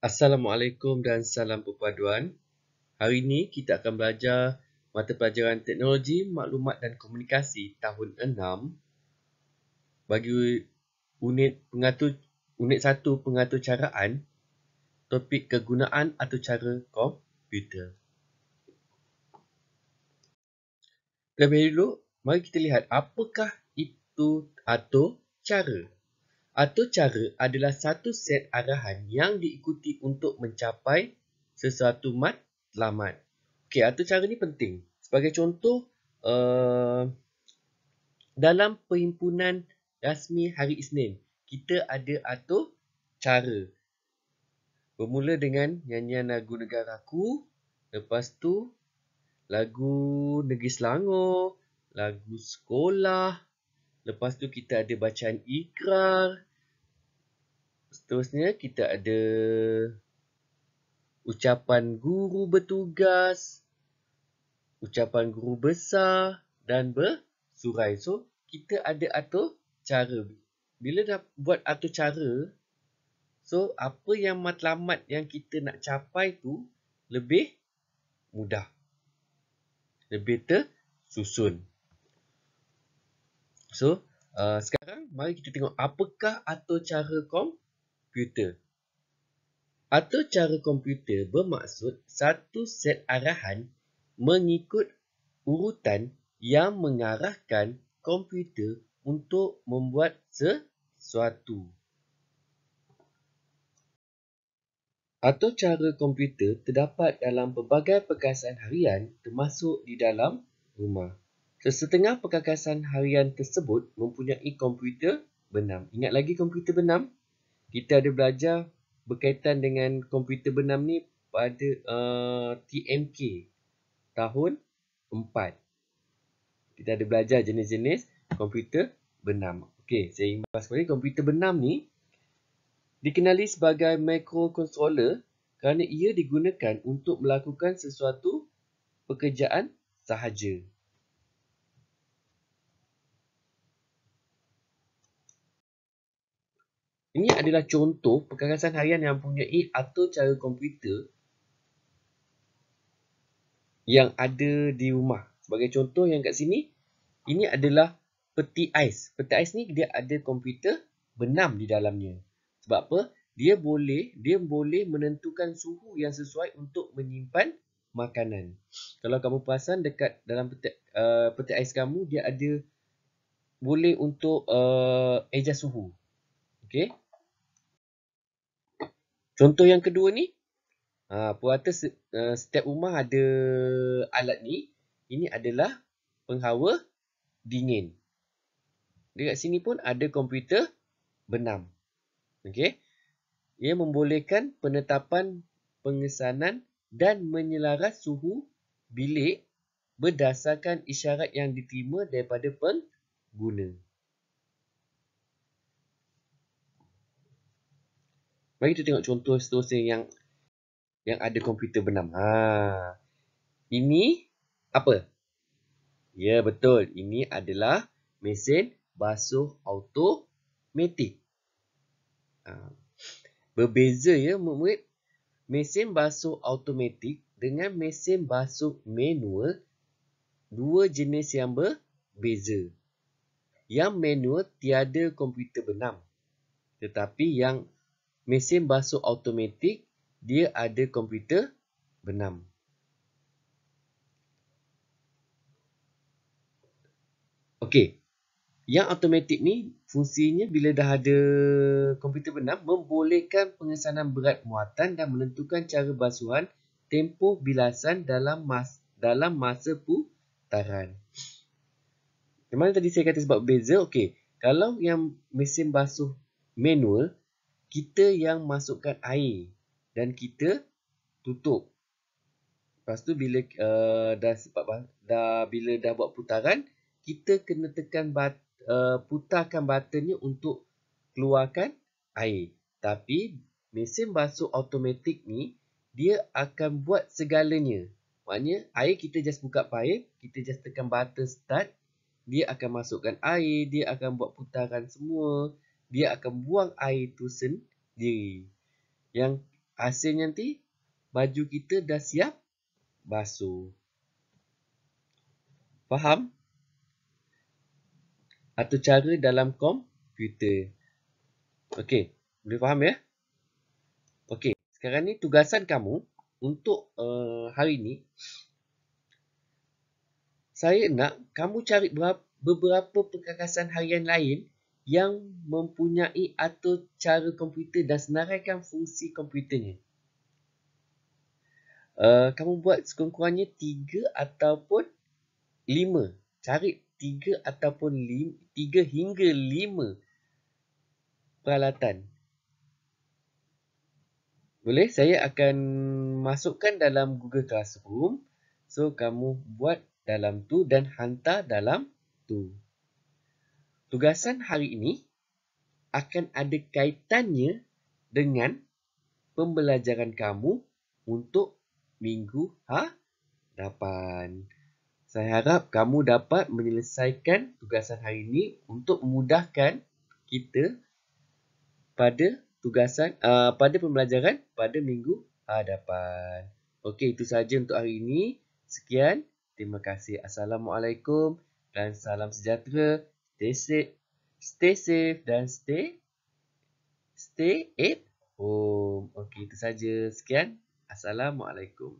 Assalamualaikum dan salam perpaduan. Hari ini kita akan belajar mata pelajaran Teknologi, Maklumat dan Komunikasi tahun 6 bagi unit pengatur unit 1 pengatur caraan topik kegunaan atau cara komputer. Terlebih dulu, mari kita lihat apakah itu atau cara. Atur cara adalah satu set arahan yang diikuti untuk mencapai sesuatu matlamat. Okey, atur cara ni penting. Sebagai contoh, uh, dalam perhimpunan rasmi hari Isnin, kita ada atur cara. Bermula dengan nyanyian lagu negara aku, lepas tu lagu negeri Selangor, lagu sekolah, Lepas tu kita ada bacaan ikrar. Seterusnya kita ada ucapan guru bertugas, ucapan guru besar dan bersurai. So, kita ada atur cara. Bila dah buat atur cara, so apa yang matlamat yang kita nak capai tu lebih mudah. Lebih tersusun. So, uh, sekarang mari kita tengok apakah atur cara komputer. Atur cara komputer bermaksud satu set arahan mengikut urutan yang mengarahkan komputer untuk membuat sesuatu. Atur cara komputer terdapat dalam pelbagai perkasan harian termasuk di dalam rumah. Sesetengah perkakasan harian tersebut mempunyai komputer benam. Ingat lagi komputer benam? Kita ada belajar berkaitan dengan komputer benam ni pada uh, TMK tahun 4. Kita ada belajar jenis-jenis komputer benam. Okey, saya bahas kembali komputer benam ni dikenali sebagai microcontroller kerana ia digunakan untuk melakukan sesuatu pekerjaan sahaja. Ini adalah contoh perkakasan harian yang mempunyai atur cara komputer yang ada di rumah. Sebagai contoh yang kat sini, ini adalah peti ais. Peti ais ni dia ada komputer benam di dalamnya. Sebab apa? Dia boleh dia boleh menentukan suhu yang sesuai untuk menyimpan makanan. Kalau kamu perasan dekat dalam peti, uh, peti ais kamu, dia ada boleh untuk uh, adjust suhu. Okay. Contoh yang kedua ni. Ha, purata uh, setiap rumah ada alat ni. Ini adalah penghawa dingin. Dekat sini pun ada komputer benam. Okay. Ia membolehkan penetapan pengesanan dan menyelaras suhu bilik berdasarkan isyarat yang diterima daripada pengguna. Mari kita tengok contoh seterusnya yang yang ada komputer benam. Ha. Ini apa? Ya, betul. Ini adalah mesin basuh automatik. Ha. Berbeza ya, murid. Mesin basuh automatik dengan mesin basuh manual dua jenis yang berbeza. Yang manual tiada komputer benam. Tetapi yang mesin basuh automatik dia ada komputer benam. Okey. Yang automatik ni fungsinya bila dah ada komputer benam membolehkan pengesanan berat muatan dan menentukan cara basuhan tempoh bilasan dalam mas dalam masa putaran. Yang mana tadi saya kata sebab beza? Okey. Kalau yang mesin basuh manual kita yang masukkan air dan kita tutup. Lepas tu bila uh, dah sebab dah bila dah buat putaran, kita kena tekan bat, uh, putarkan buttonnya untuk keluarkan air. Tapi mesin basuh automatik ni dia akan buat segalanya. Maknanya air kita just buka pipe, kita just tekan button start, dia akan masukkan air, dia akan buat putaran semua dia akan buang air itu sendiri. Yang hasil nanti baju kita dah siap basuh. Faham? Atau cara dalam komputer. Okey, boleh faham ya? Okey, sekarang ni tugasan kamu untuk uh, hari ni saya nak kamu cari beberapa perkakasan harian lain yang mempunyai atau cara komputer dan senaraikan fungsi komputernya. Uh, kamu buat sekurang-kurangnya tiga ataupun lima. Cari tiga ataupun lima, tiga hingga lima peralatan. Boleh? Saya akan masukkan dalam Google Classroom. So, kamu buat dalam tu dan hantar dalam tu. Tugasan hari ini akan ada kaitannya dengan pembelajaran kamu untuk minggu hadapan. Saya harap kamu dapat menyelesaikan tugasan hari ini untuk memudahkan kita pada tugasan uh, pada pembelajaran pada minggu hadapan. Okey, itu saja untuk hari ini. Sekian. Terima kasih. Assalamualaikum dan salam sejahtera. Stay safe, stay safe dan stay stay at home. Okey, itu saja. Sekian. Assalamualaikum.